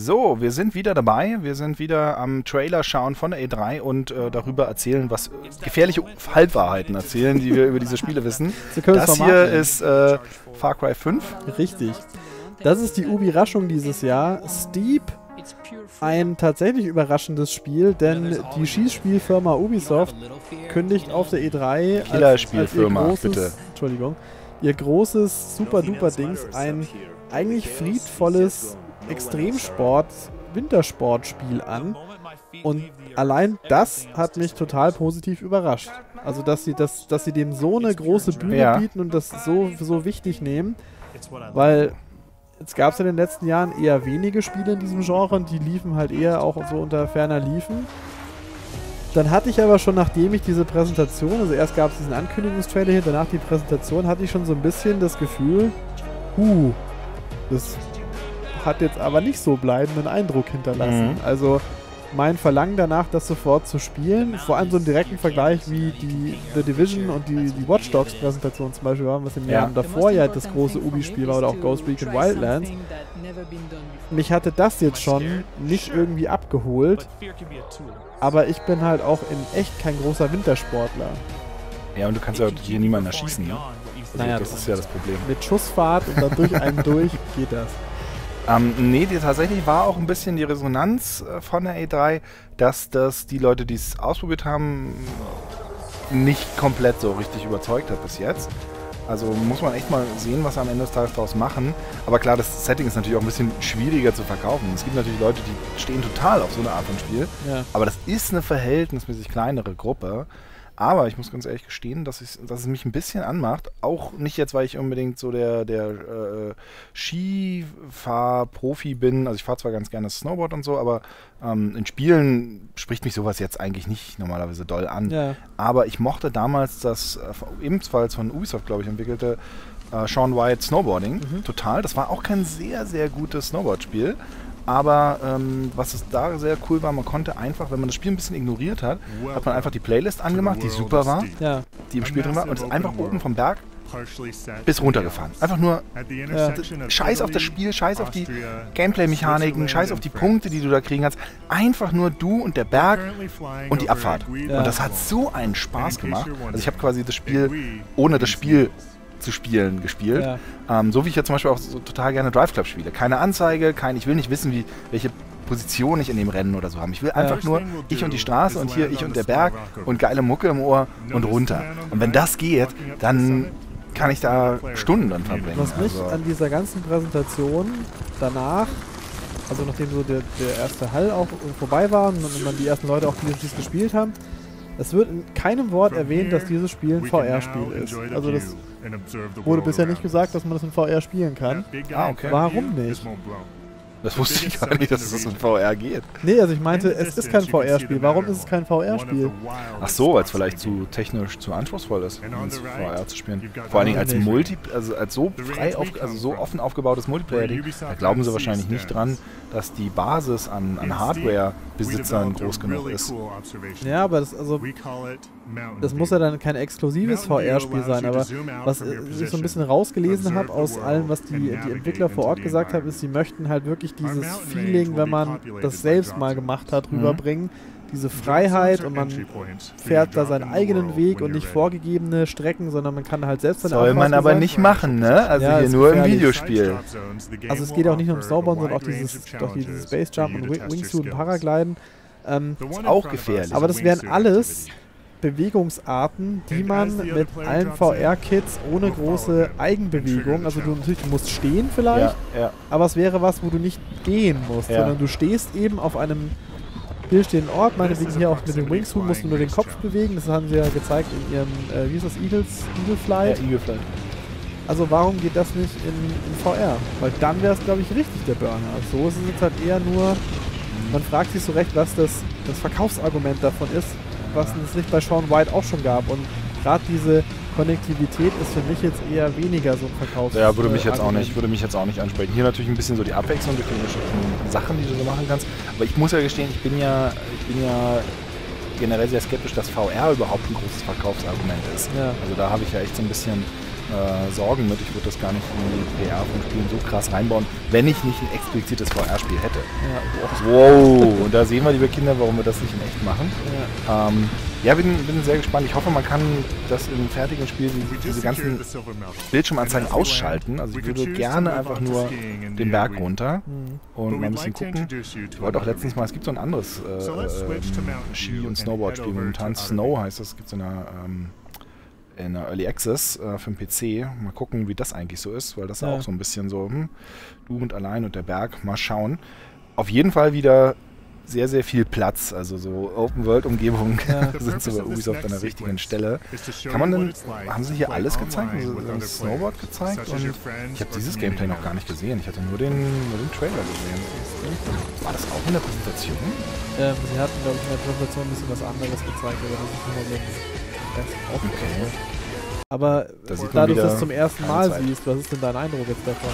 So, wir sind wieder dabei. Wir sind wieder am Trailer schauen von der E3 und äh, darüber erzählen, was gefährliche Halbwahrheiten erzählen, die wir über diese Spiele wissen. Das hier ist äh, Far Cry 5. Richtig. Das ist die Ubi-Raschung dieses Jahr. Steep, ein tatsächlich überraschendes Spiel, denn die Schießspielfirma Ubisoft kündigt auf der E3 als- Killerspielfirma, als ihr großes, bitte. Entschuldigung, ihr großes Super-Duper-Dings ein eigentlich friedvolles Extremsport-Wintersportspiel an. Und allein das hat mich total positiv überrascht. Also, dass sie, das, dass sie dem so eine große Bühne Ja. bieten und das so, so wichtig nehmen, weil jetzt gab es in den letzten Jahren eher wenige Spiele in diesem Genre und die liefen halt eher auch so unter ferner Liefen. Dann hatte ich aber schon, nachdem ich diese Präsentation, also erst gab es diesen Ankündigungstrailer hier, danach die Präsentation, hatte ich schon so ein bisschen das Gefühl, huh, das hat jetzt aber nicht so bleibenden Eindruck hinterlassen. Mhm. Also mein Verlangen danach, das sofort zu spielen, vor allem so einen direkten Vergleich wie die The Division und die, die Watch Dogs Präsentation zum Beispiel waren, was im Ja. Jahr davor ja das große Ubi-Spiel war oder auch Ghost Recon Wildlands. Mich hatte das jetzt schon nicht irgendwie abgeholt, aber ich bin halt auch in echt kein großer Wintersportler. Ja, und du kannst ja hier niemanden erschießen, ne? Also Naja, das ist ja das Problem. Mit Schussfahrt und dann durch einen durch geht das. Ähm, nee, die, tatsächlich war auch ein bisschen die Resonanz äh, von der E3, dass das die Leute, die es ausprobiert haben, nicht komplett so richtig überzeugt hat bis jetzt. Also muss man echt mal sehen, was sie am Ende des Tages daraus machen. Aber klar, das Setting ist natürlich auch ein bisschen schwieriger zu verkaufen. Es gibt natürlich Leute, die stehen total auf so eine Art von Spiel. Ja. Aber das ist eine verhältnismäßig kleinere Gruppe. Aber ich muss ganz ehrlich gestehen, dass, ich, dass es mich ein bisschen anmacht. Auch nicht jetzt, weil ich unbedingt so der, der äh, Skifahr-Profi bin. Also ich fahre zwar ganz gerne Snowboard und so, aber ähm, in Spielen spricht mich sowas jetzt eigentlich nicht normalerweise doll an. Ja. Aber ich mochte damals das äh, ebenfalls von Ubisoft, glaube ich, entwickelte äh, Sean White Snowboarding Mhm. total. Das war auch kein sehr, sehr gutes Snowboard-Spiel. Aber ähm, was es da sehr cool war, man konnte einfach, wenn man das Spiel ein bisschen ignoriert hat, hat man einfach die Playlist angemacht, die super war, Ja. die im Spiel drin war, und ist einfach oben vom Berg bis bis runtergefahren. Einfach nur Ja. Scheiß auf das Spiel, Scheiß auf die Gameplay-Mechaniken, Scheiß auf die Punkte, die du da kriegen kannst. Einfach nur du und der Berg und die Abfahrt. Ja. Und das hat so einen Spaß gemacht. Also ich habe quasi das Spiel ohne das Spiel zu spielen gespielt. Ja. Ähm, so wie ich ja zum Beispiel auch so total gerne Drive Club spiele. Keine Anzeige, kein, ich will nicht wissen, wie, welche Position ich in dem Rennen oder so habe. Ich will einfach nur ich und die Straße und hier ich und der Berg und geile Mucke im Ohr und runter. Und wenn das geht, dann kann ich da Stunden dann verbringen. Was mich Also, an dieser ganzen Präsentation danach, also nachdem so der, der erste Hall auch vorbei war und man die ersten Leute auch dies gespielt haben, es wird in keinem Wort erwähnt, dass dieses Spiel ein VR-Spiel ist. Also das wurde bisher nicht gesagt, dass man das in VR spielen kann. Ah, okay. Warum nicht? Das wusste ich gar nicht, dass es in VR geht. Nee, also ich meinte, es ist kein VR-Spiel. Warum ist es kein VR-Spiel? Ach so, weil es vielleicht zu technisch zu anspruchsvoll ist, ins VR zu spielen. Vor allen Dingen als. Multi, also als so frei auf, also so offen aufgebautes Multiplayer-Ding, da glauben sie wahrscheinlich nicht dran, dass die Basis an, an Hardware-Besitzern groß genug ist. Ja, aber das, also, das muss ja dann kein exklusives VR-Spiel sein, aber was äh, ich so ein bisschen rausgelesen habe aus allem, was die, die Entwickler vor Ort gesagt haben, ist, sie möchten halt wirklich dieses Feeling, wenn man das selbst mal gemacht hat, Mhm. rüberbringen. Diese Freiheit und man fährt da seinen eigenen Weg und nicht vorgegebene Strecken, sondern man kann halt selbst seine Soll man aber sagen. nicht machen, ne? Also Ja, hier ist nur im. Videospiel. Also es geht ja auch nicht nur um Snowboarden, sondern auch dieses, doch dieses Space Jump und Wi- Wingsuit und Paragliden. Ähm, auch gefährlich. aber das wären alles Bewegungsarten, die man mit allen VR-Kits ohne große Eigenbewegung, also du natürlich du musst stehen vielleicht, Ja, ja. aber es wäre was, wo du nicht gehen musst, Ja. sondern du stehst eben auf einem stillstehenden Ort, meinetwegen hier auch mit dem Wingsuit musst du nur den Kopf bewegen, das haben sie ja gezeigt in ihrem, äh, wie ist das, Eagles, Eagle ja Flight. Eagle Flight. Also warum geht das nicht in, in VR? Weil dann wäre es, glaube ich, richtig der Burner. So ist es jetzt halt eher nur, man fragt sich so recht, was das, das Verkaufsargument davon ist, was es nicht bei Sean White auch schon gab. Und gerade diese Konnektivität ist für mich jetzt eher weniger so ein Verkaufs. Ja, würde mich äh, jetzt auch nicht, würde mich jetzt auch nicht ansprechen. Hier natürlich ein bisschen so die Abwechslung durch die Sachen, die du so machen kannst. Aber ich muss ja gestehen, ich bin ja, ich bin ja generell sehr skeptisch, dass VR überhaupt ein großes Verkaufsargument ist. Ja. Also da habe ich ja echt so ein bisschen äh, Sorgen mit. Ich würde das gar nicht in die PR von Spielen so krass reinbauen, wenn ich nicht ein explizites VR-Spiel hätte. Ja, Wow, und da sehen wir, liebe Kinder, warum wir das nicht in echt machen. ja. Ähm, ja, bin, bin sehr gespannt. Ich hoffe, man kann das im fertigen Spiel, die, diese ganzen Bildschirmanzeigen ausschalten. Also ich würde gerne einfach nur den Berg runter Hm. und mal ein bisschen gucken. Ich wollte auch letztens mal, es gibt so ein anderes äh, ähm, Ski- und Snowboard-Spiel. Momentan Snow heißt das, gibt es in der, ähm, in der Early Access äh, für den PC. Mal gucken, wie das eigentlich so ist, weil das Ja. auch so ein bisschen so, hm, du und allein und der Berg, mal schauen. Auf jeden Fall wieder sehr, sehr viel Platz, also so Open-World-Umgebungen Ja. sind so bei Ubisoft an der richtigen Stelle. Kann man denn, haben sie hier alles gezeigt? Haben sie ein Snowboard gezeigt? Und ich habe dieses Gameplay noch gar nicht gesehen. Ich hatte nur den, nur den Trailer gesehen. War das auch in der Präsentation? Ähm, sie hatten, glaube ich, in der Präsentation ein bisschen was anderes gezeigt, aber das ist nur so Okay. Aber Da sieht man da du das zum ersten Mal Zeit. siehst, was ist denn dein Eindruck jetzt davon?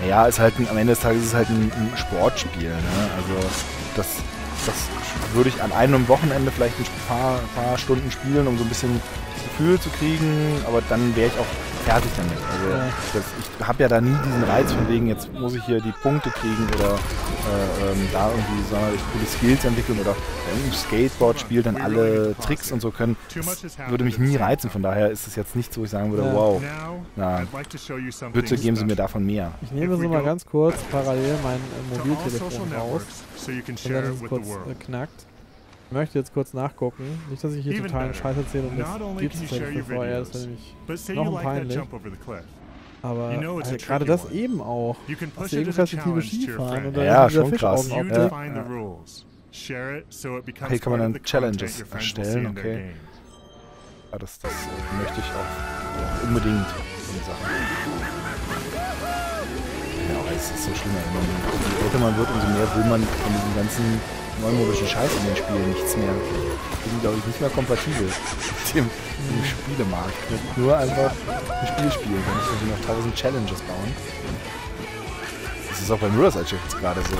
Naja, ist halt ein, am Ende des Tages ist es halt ein, ein Sportspiel. Ne? Also das, das würde ich an einem Wochenende vielleicht ein paar, paar Stunden spielen, um so ein bisschen das Gefühl zu kriegen, aber dann wäre ich auch fertig damit. Also das, ich habe ja da nie diesen Reiz von wegen, jetzt muss ich hier die Punkte kriegen oder äh, ähm, da irgendwie so coole Skills entwickeln oder im Skateboard-Spiel dann alle Tricks und so können. Das würde mich nie reizen, von daher ist es jetzt nicht so, wo ich sagen würde, wow, Na, bitte geben Sie mir davon mehr. Ich nehme so mal ganz kurz parallel mein äh, Mobiltelefon raus, wenn er das kurz äh, knackt. Ich möchte jetzt kurz nachgucken. Nicht, dass ich hier Even totalen. Scheiß erzähle und das gibt es das videos, wäre nämlich noch peinlich. jump over the cliff. Aber You know it's a halt gerade das eben auch. Aus der Perspektive Skifahren und dann Ja, schon krass. Ja. rules. Share it so it becomes Hey, kann man dann Challenges erstellen, in okay. Ja, das, das äh, möchte ich auch, auch unbedingt so eine Sache. Ja, aber es ist so schlimm. Man, je älter man wird, umso mehr will man von diesem ganzen neumodischen Scheiß in den Spielen nichts mehr. Die sind, glaube ich, nicht mehr kompatibel mit dem, dem Spielemarkt. Möchte nur einfach ein Spiel spielen, wenn ich irgendwie noch tausend Challenges bauen. Das ist auch bei Mirror's Edge jetzt gerade so.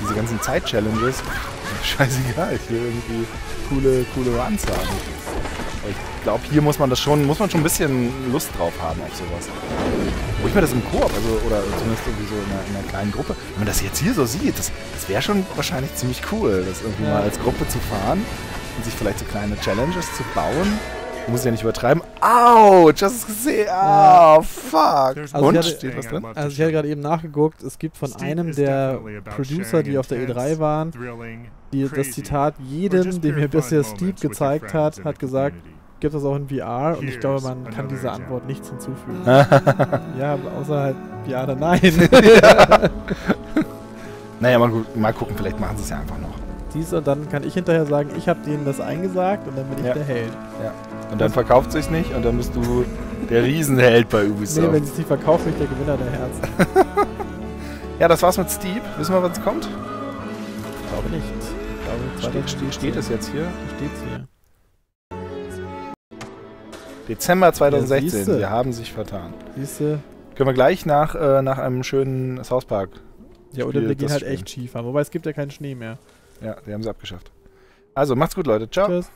Diese ganzen Zeit-Challenges, scheißegal, ich will irgendwie coole, coole Runs haben. Ich glaube, hier muss man das schon, muss man schon ein bisschen Lust drauf haben auf sowas. Wo ich mir das im Koop, also oder zumindest irgendwie so in einer, in einer kleinen Gruppe, wenn man das jetzt hier so sieht, das, das wäre schon wahrscheinlich ziemlich cool, das irgendwie Ja. mal als Gruppe zu fahren und sich vielleicht so kleine Challenges zu bauen. Muss ja nicht übertreiben. Au, just es gesehen. Ah, fuck. Also und ich hatte- steht was drin? Also ich hatte gerade eben nachgeguckt, es gibt von Steve einem der Producer, die auf der intense, E3 waren, thrilling, die, das Zitat, jedem, dem mir bisher Steve gezeigt hat, hat gesagt, community. Gibt es auch in VR und ich glaube, man kann dieser Antwort nichts hinzufügen. Ja, außer halt ja oder nein. Naja, mal, mal gucken, vielleicht machen sie es ja einfach noch. Siehst du, und dann kann ich hinterher sagen, ich habe denen das eingesagt und dann bin ich Ja. der Held. Und dann verkauft sich's nicht und dann bist du der Riesenheld bei Nee, Ubisoft. wenn sie es nicht verkauft, bin ich der Gewinner der Herzen. ja, das war's mit Steep. Wissen wir, wann es kommt? Ich glaube nicht. Ich glaube, Steht, steht, steht es jetzt hier? Steht's hier. Dezember 2016. siehste. Sie haben sich vertan. Siehst du? Können wir gleich nach, äh, nach einem schönen South Park. Ja, oder wir gehen halt spielen. echt Skifahren. Wobei es gibt ja keinen Schnee mehr. Ja, die haben sie abgeschafft. Also, macht's gut, Leute. Ciao. Tschüss.